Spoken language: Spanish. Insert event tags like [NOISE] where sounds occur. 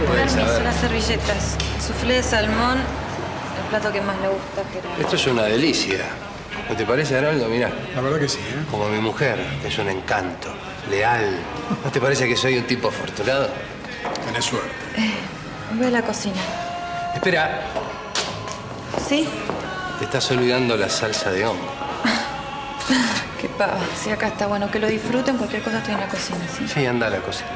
nunca puedes saber. las servilletas. Suflé de salmón, el plato que más le gusta a Gerardo. Esto es una delicia. ¿No te parece, Arnaldo? Mirá. La verdad que sí, ¿eh? Como mi mujer, que es un encanto, leal. ¿No te parece que soy un tipo afortunado? Tenés suerte. Eh, Ve a la cocina. Espera, ¿Sí? te estás olvidando la salsa de hongo. [LAUGHS] Qué pava. Si acá está bueno que lo disfruten, cualquier cosa estoy en la cocina, ¿sí? Sí, anda a la cocina.